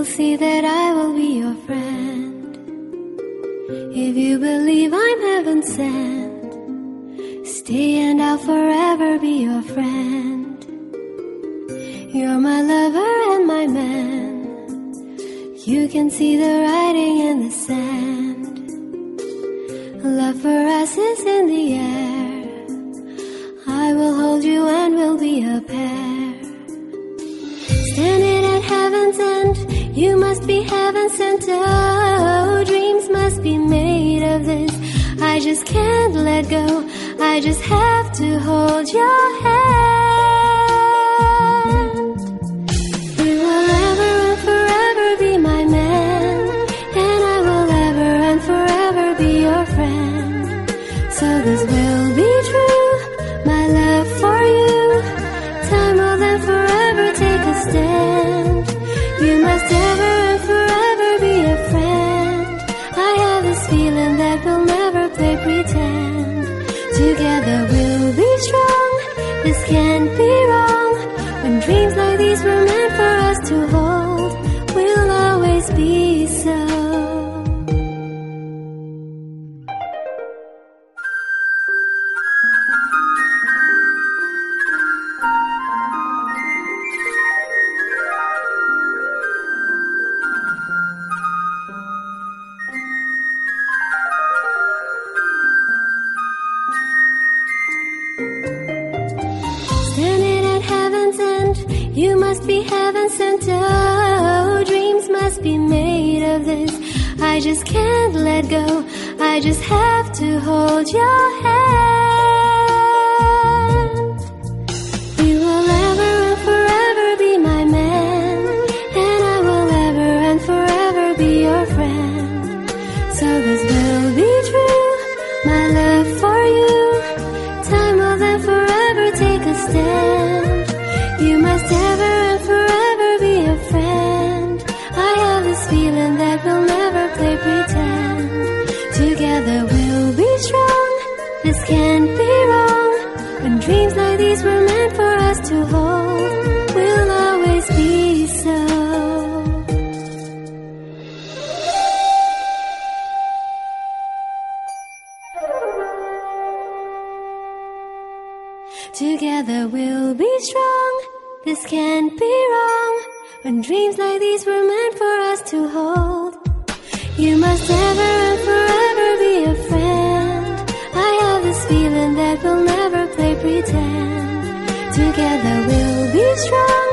will see that I will be your friend. If you believe I'm heaven sent, stay and I'll forever be your friend. You're my lover and my man. You can see the writing in the sand. Together we'll be strong. This can't be wrong. When dreams like these were meant for us to hold, you must ever and forever be a friend. I have this feeling that we'll never play pretend. Together we'll be strong.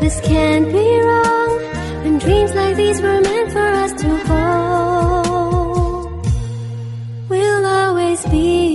This can't be wrong. When dreams like these were meant for us to hold, we'll always be.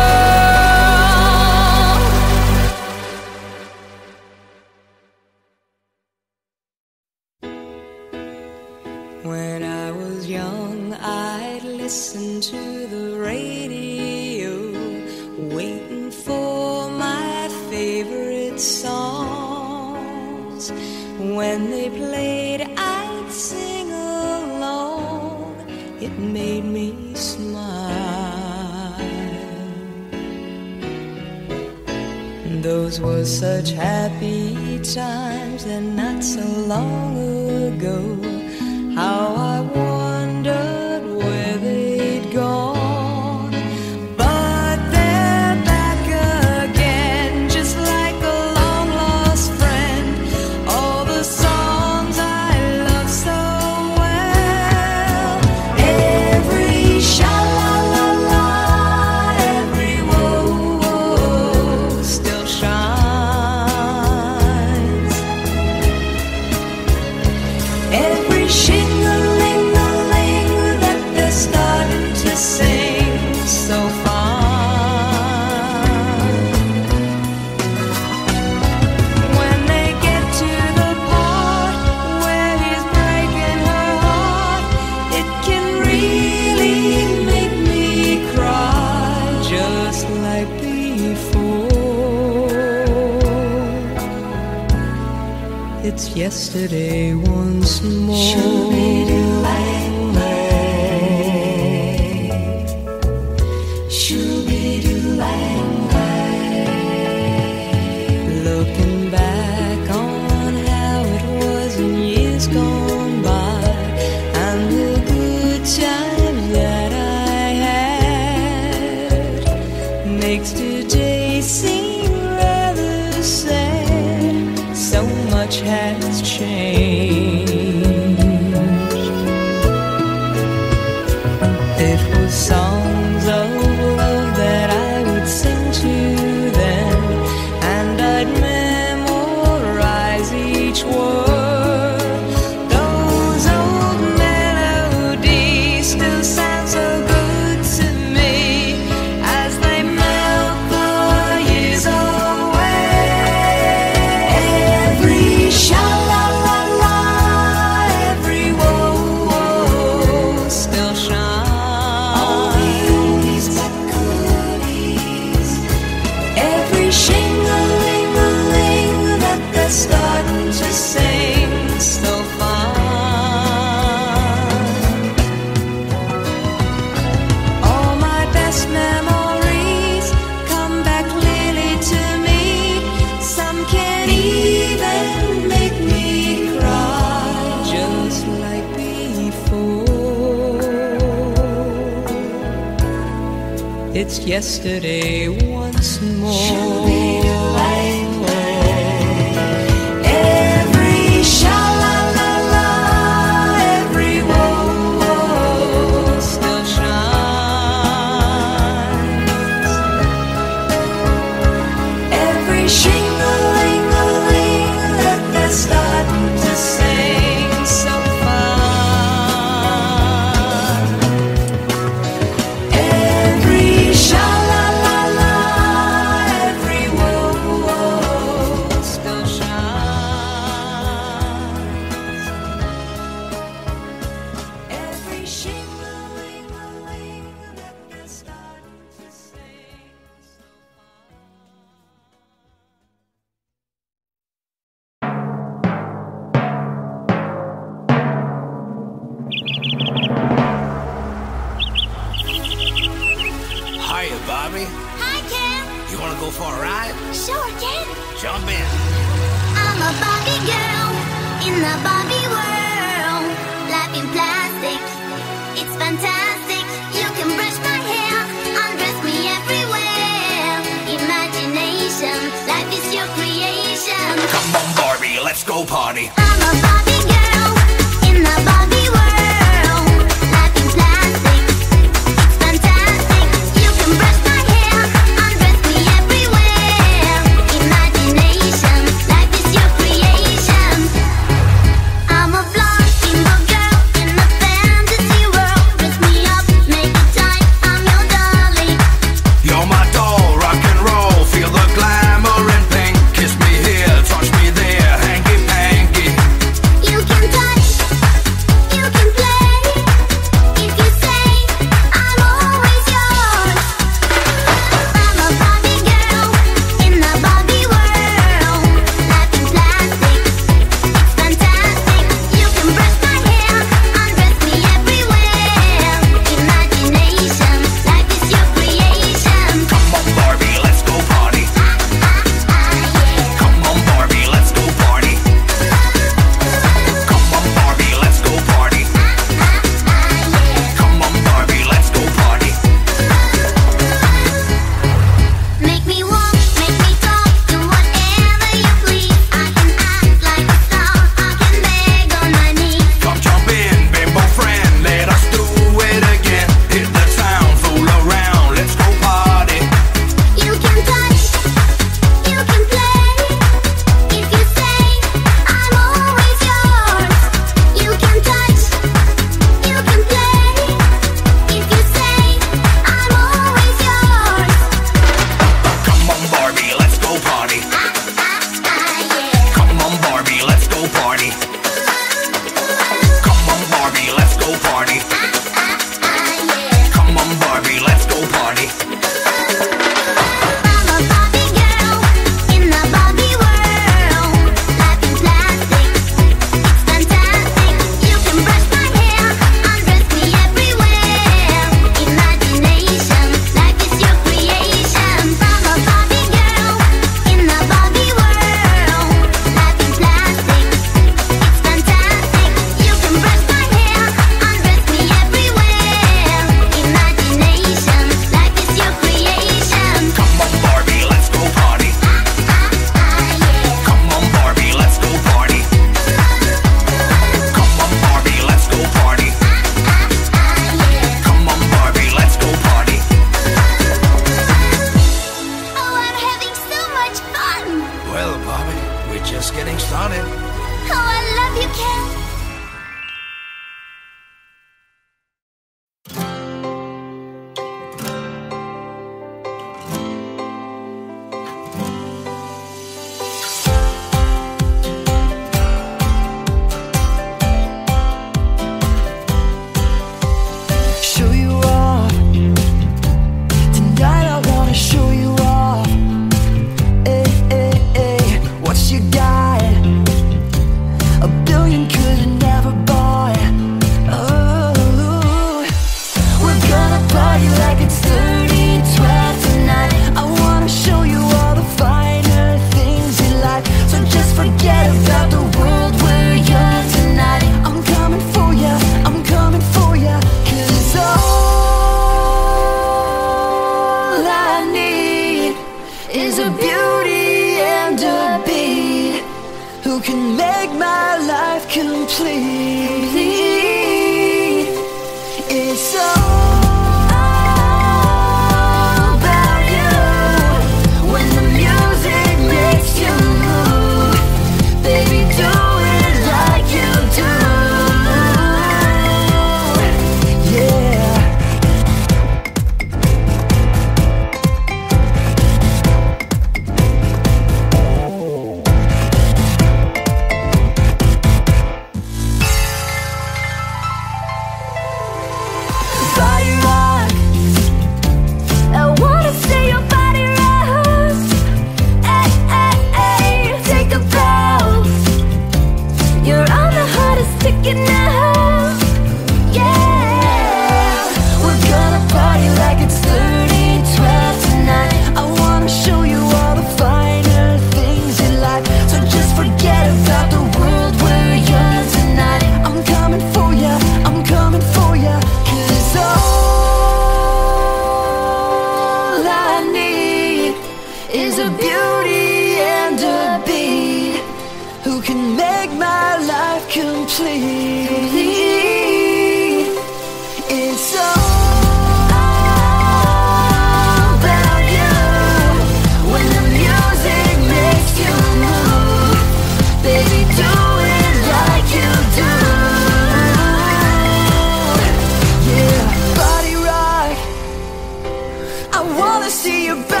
see you back.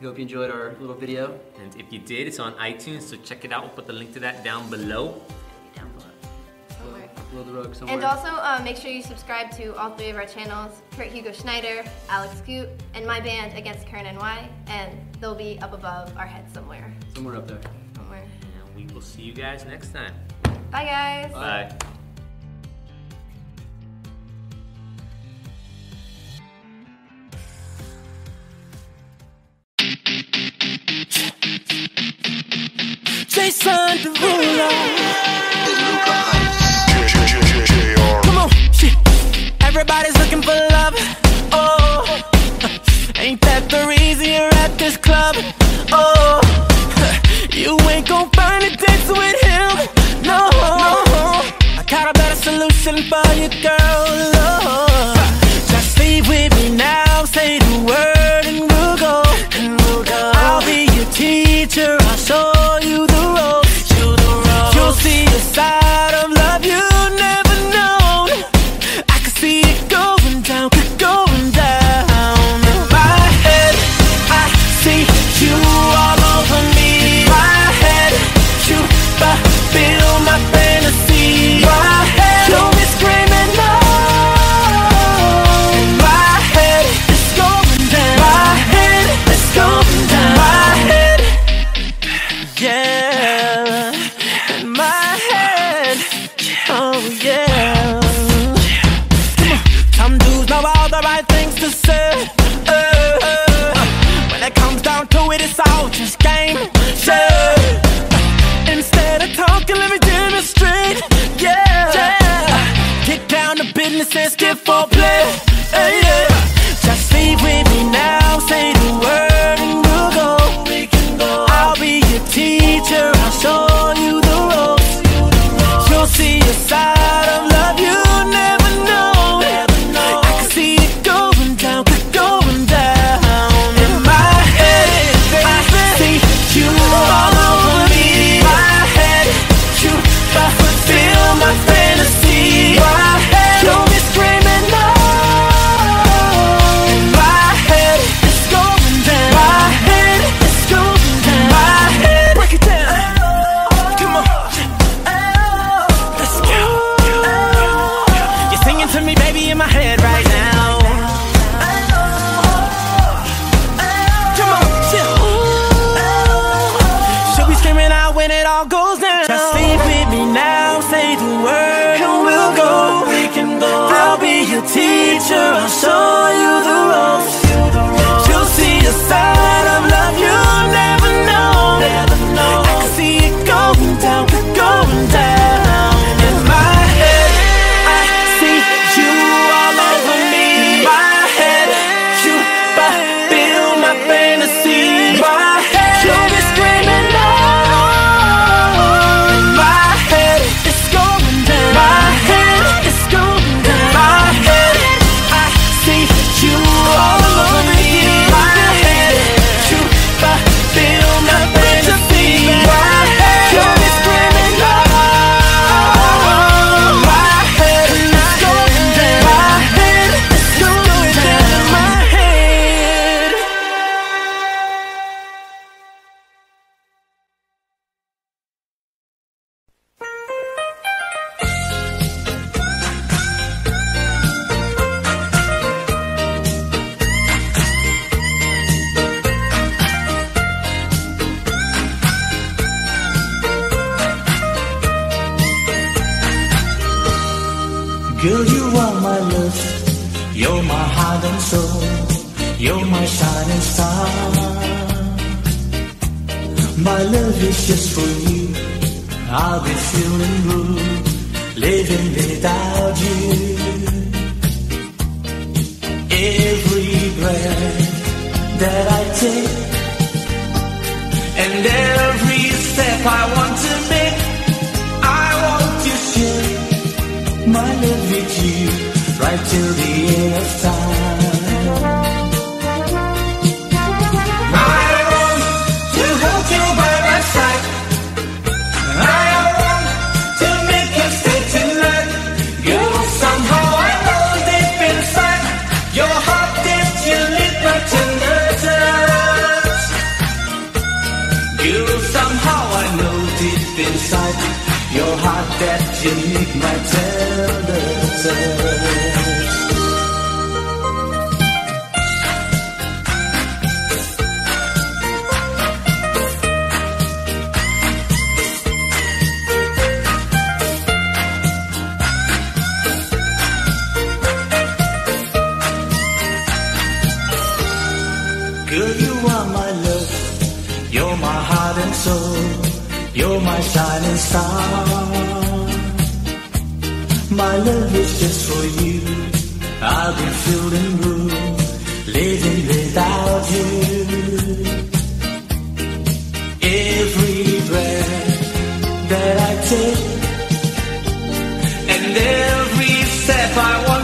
We hope you enjoyed our little video. And if you did, it's on iTunes, so check it out. We'll put the link to that down below. Down below. Somewhere. Below the rug somewhere. And also, uh, make sure you subscribe to all three of our channels, Kurt Hugo Schneider, Alex Goot, and my band, Against Current NY, and they'll be up above our heads somewhere. Somewhere up there. Somewhere. And we will see you guys next time. Bye, guys. Bye. Bye. Jason Derulo. Come on, shit. Everybody's looking for love. Oh, ain't that the reason you're at this club? Oh, you ain't gon' find a dance with him. No, I got a better solution for you, girl. stiff for play. Hey. You somehow I know deep inside your heart that you need my tender touch. my shining star. My love is just for you. I'll be filled and blue, living without you. Every breath that I take, and every step I want.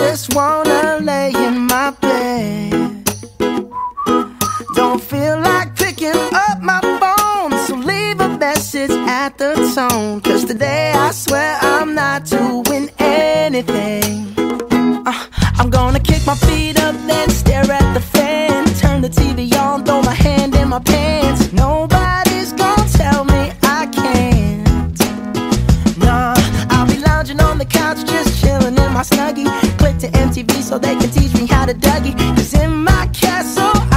just wanna lay in my bed. Don't feel like picking up my phone, so leave a message at the tone. Cause today I swear I'm not doing anything. Uh, I'm gonna kick my feet up and so they can teach me how to Dougie. Cause in my castle,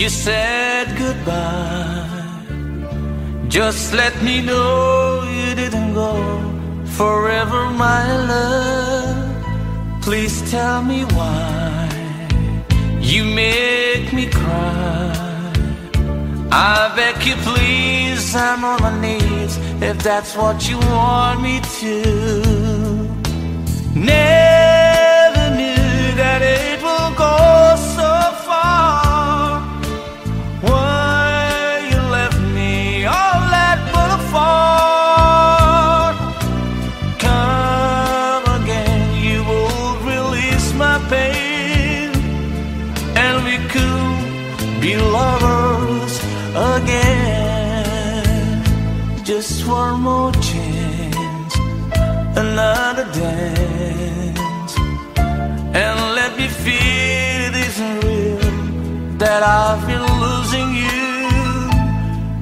you said goodbye. Just let me know you didn't go forever, my love. Please tell me why you make me cry. I beg you, please, I'm on my knees if that's what you want me to. Never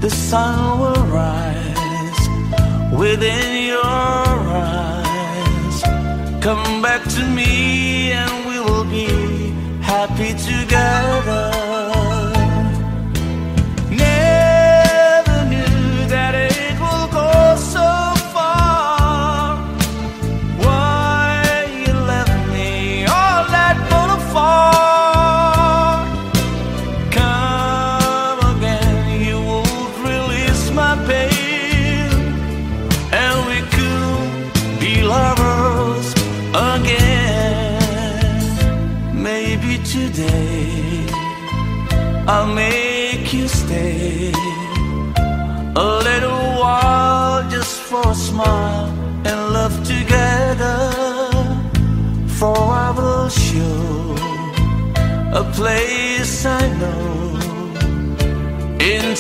the sun will rise within your eyes. Come back to me and we will be happy together.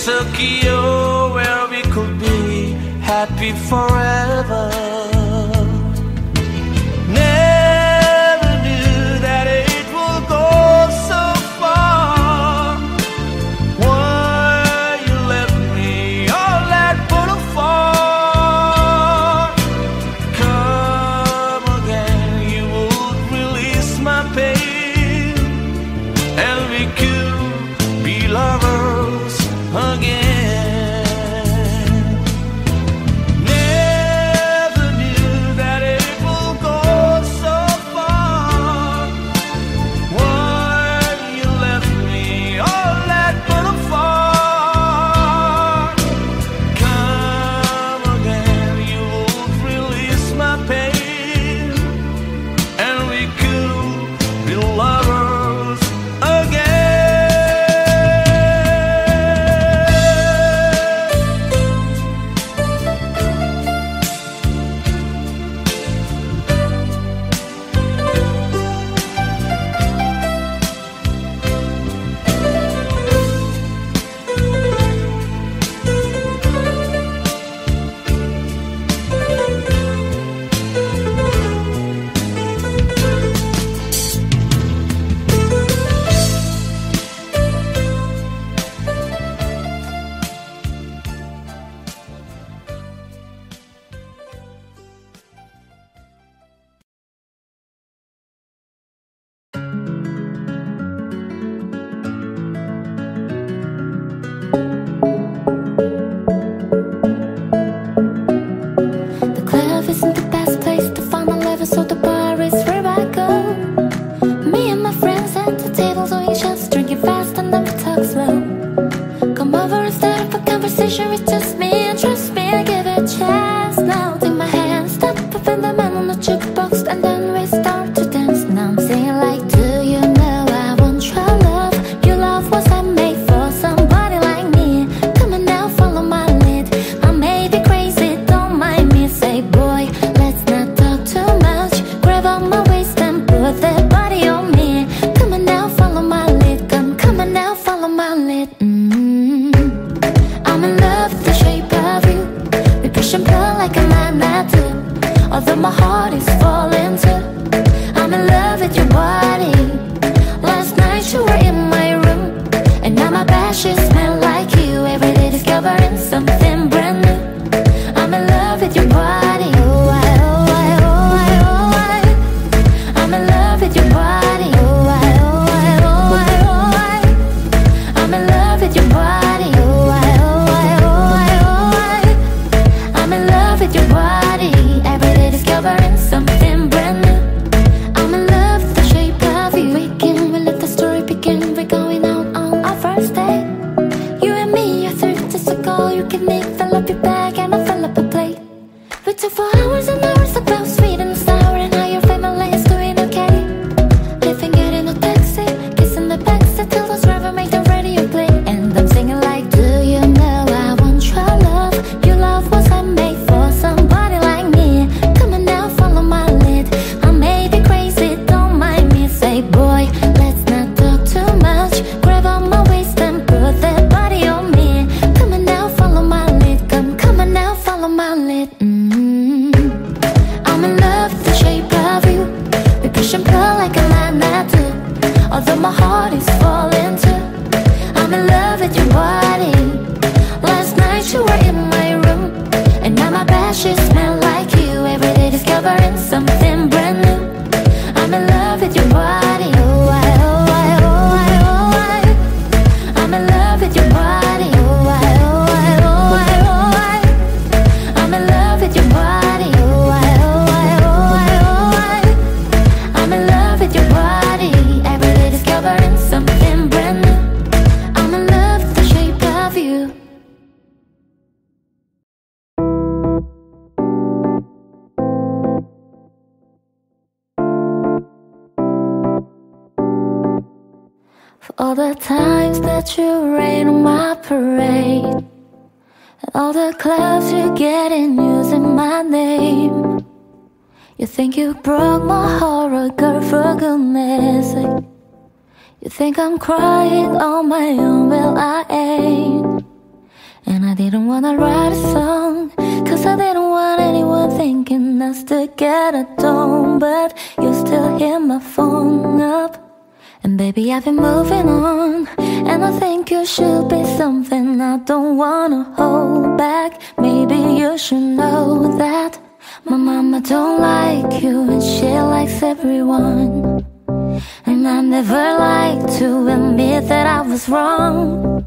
Tokyo where we could be happy forever. treasure it just And I didn't wanna write a song, cause I didn't want anyone thinking us together, don't. But you still hit my phone up. And baby, I've been moving on. And I think you should be something I don't wanna hold back. Maybe you should know that my mama don't like you, and she likes everyone. And I never like to admit that I was wrong.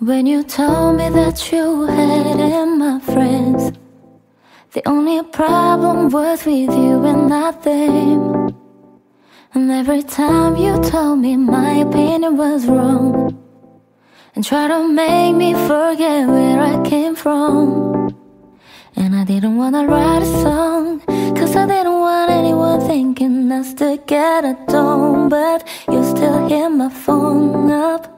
When you told me that you had in my friends the only problem was with you and not them. And every time you told me my opinion was wrong, and tried to make me forget where I came from. And I didn't wanna write a song, cause I didn't want anyone thinking us together, don't. But you still hit my phone up.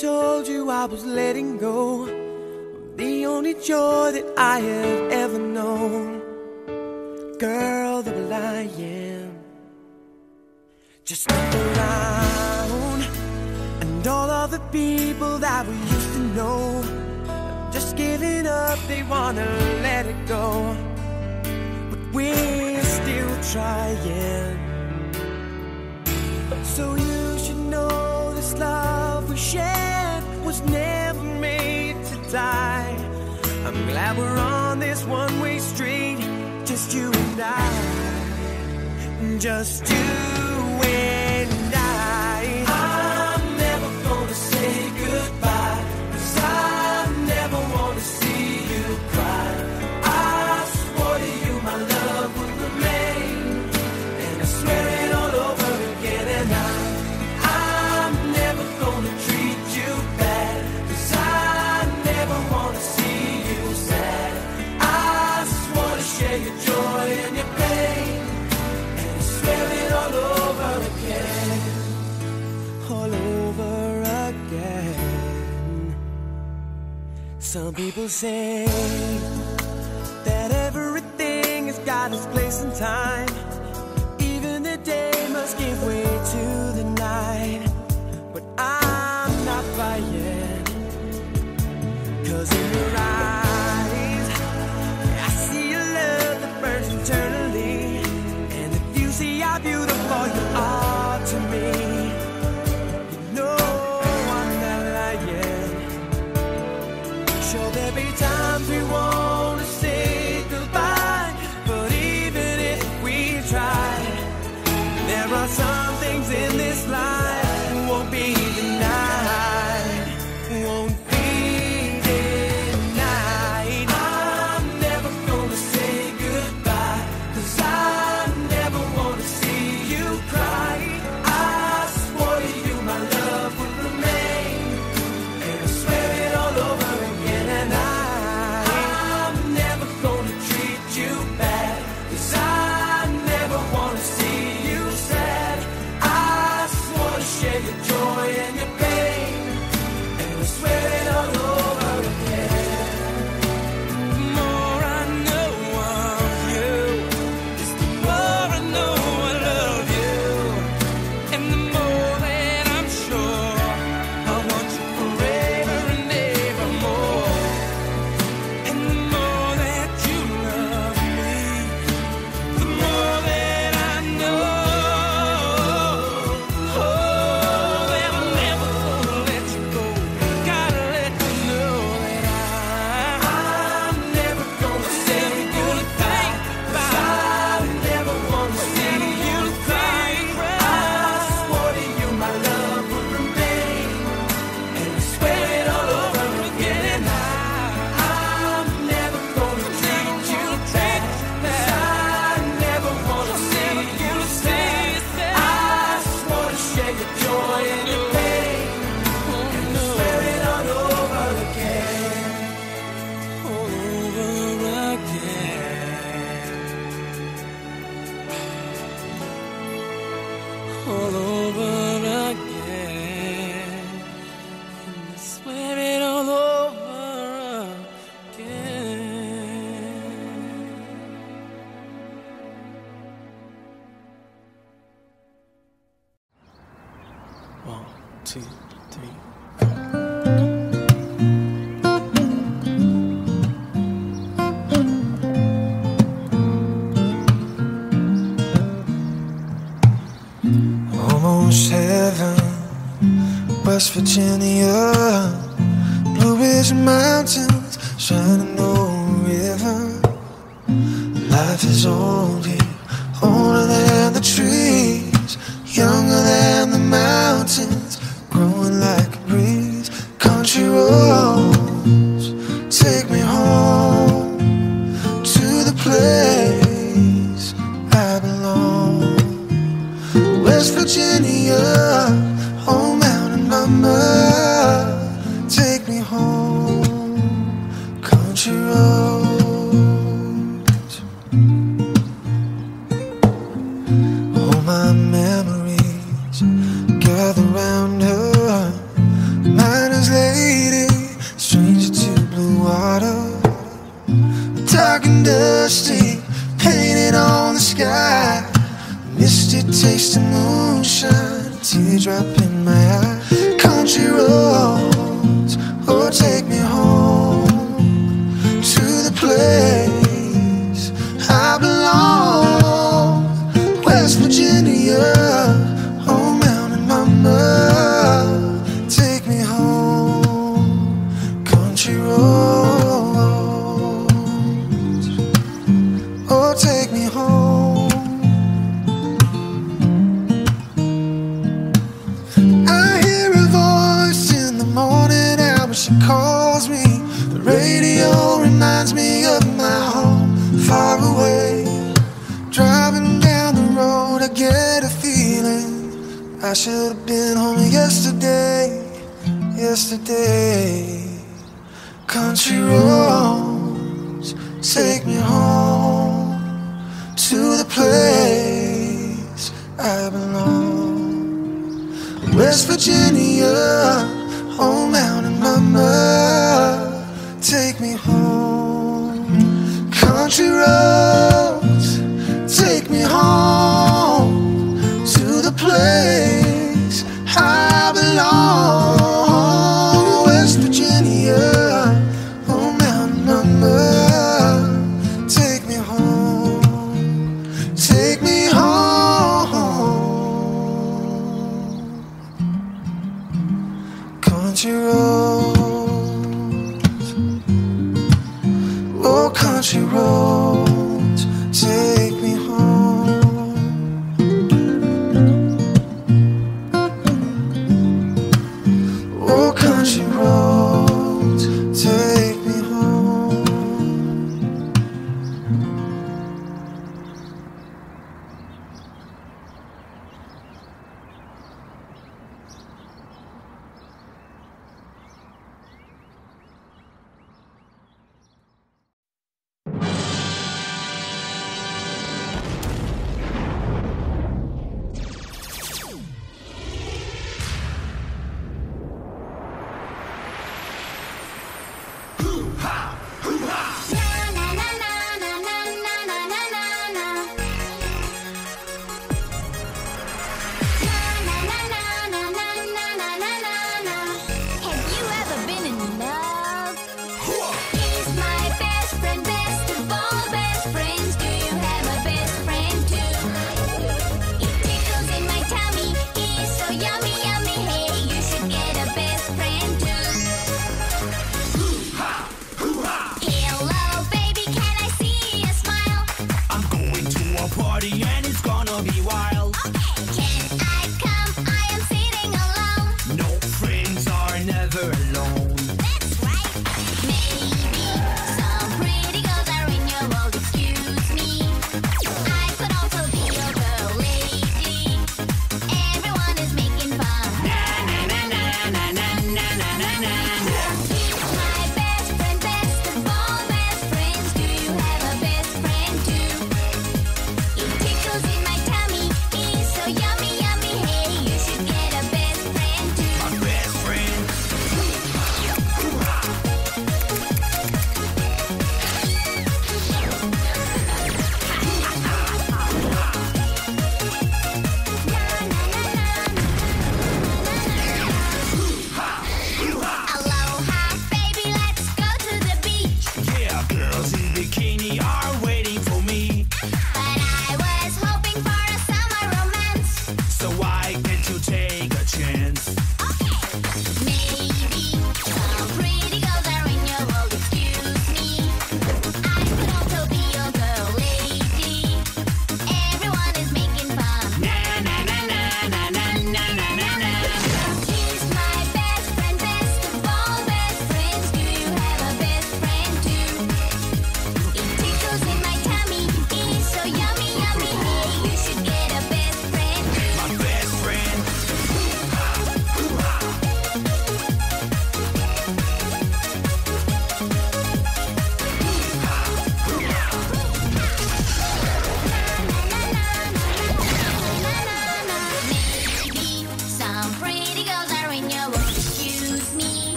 told you I was letting go. Of The only joy that I have ever known. Girl, the I am Just look around And all of the people that we used to know. Just giving up, they wanna let it go. But we're still trying. So you should know this love we shared was never made to die. I'm glad we're on this one-way street, just you and I, just you and I. Some people say that everything has got its place and time. Even the day must give way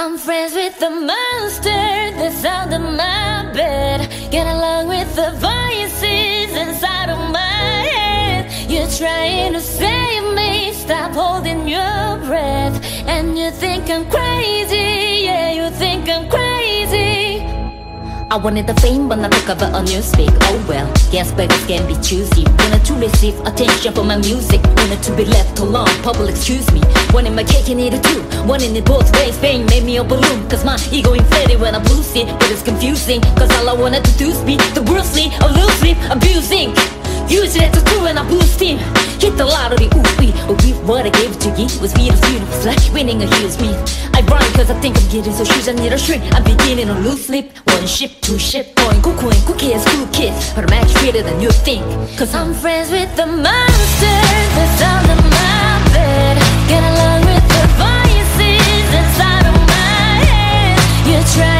I'm friends with the monster that's under my bed. Get along with the voices inside of my head. You're trying to save me, stop holding your breath. And you think I'm crazy, I wanted the fame, but not the cover on Newsweek. Oh well, guess beggars can be choosy. Wanted to receive attention for my music. Wanted to be left alone, public excuse me. Wanted my cake and eat it too. Wanted it both ways, fame made me a balloon. Cause my ego inflated when I boost it. But it's confusing, cause all I wanted to do is be the Bruce Lee of loose sleep, abusing. Use it as a tool and I boost him. Hit the lottery, ooh wee. Oh, we what I gave it to you was me, the was like winning a huge me. I run cause I think I'm getting so shoes I need a shrink. I'm beginning to lose sleep. One ship, two ship, going cuckoo and cookie as cool kids. But I'm actually better than you think. Cause I'm friends with the monster that's under my bed. Get along with the voices inside of my head. You're trying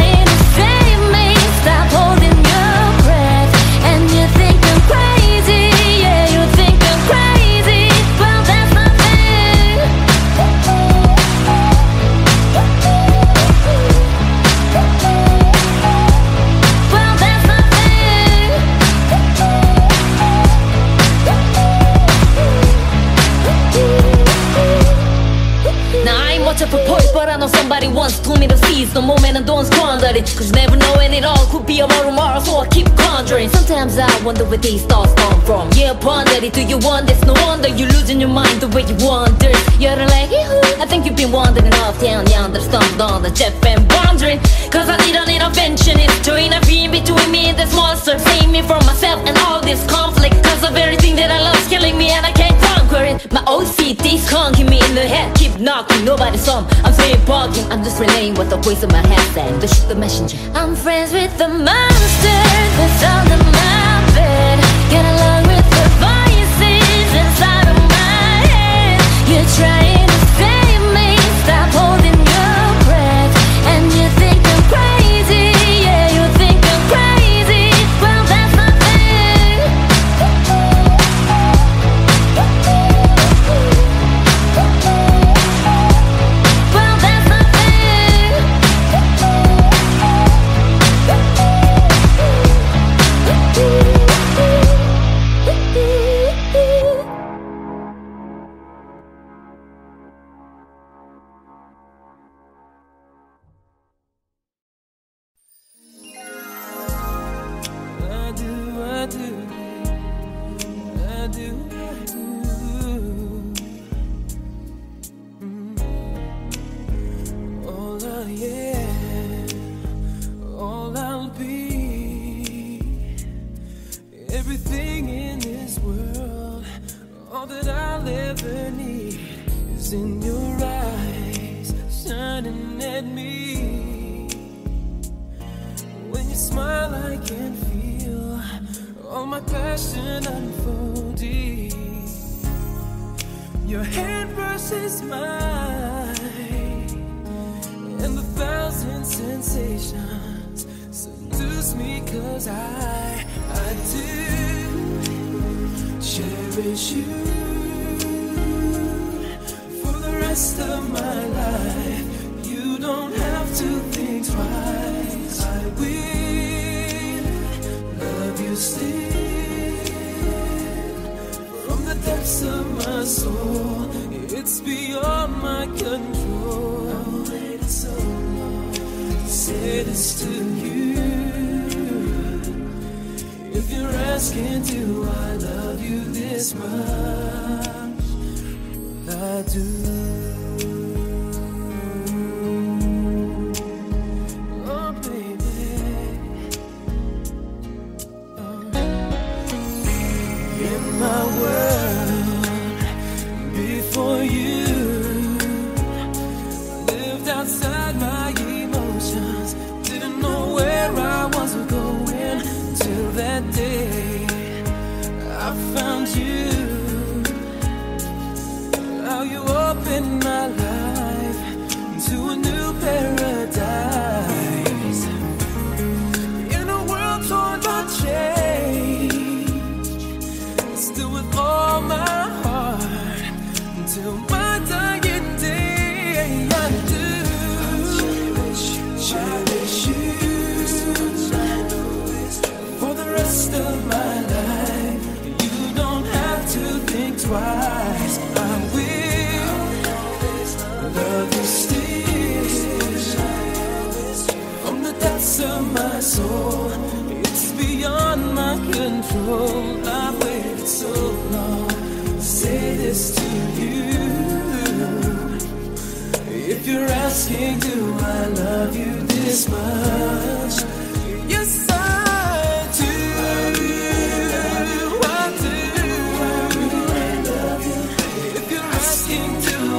once told me to seize the moment and don't squander it. Cause you never know when it all could be about tomorrow, so I keep conjuring. Sometimes I wonder where these thoughts come from. Yeah, ponder it. Do you want this? No wonder you're losing your mind the way you wander. You're like. I think you've been wandering off down yonder, stumbled on the jet and wandering. Cause I need an interventionist to intervene between me and this monster. Save me from myself and all this conflict. Cause of everything that I love's killing me and I can't conquer it. My OCD's conking me in the head. Keep knocking, nobody's home. I'm sleepwalking. I'm just relaying what the voice of my head said. The shoot the messenger. I'm friends with the monster that's under my bed. Get along with the voices inside of my head. You're trying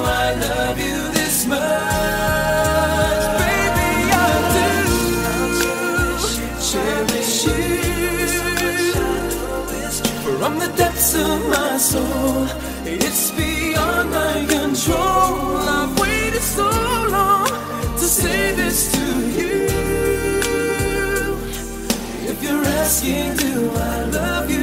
I love you this much. Baby, I do. Cherish you. From the depths of my soul, it's beyond my control. I've waited so long to say this to you. If you're asking, do I love you?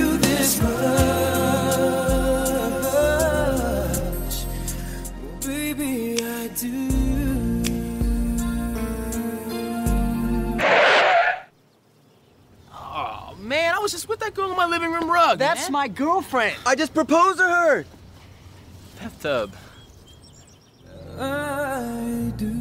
that girl on my living room rug? That's man. my girlfriend. I just proposed to her. Bathtub. I do.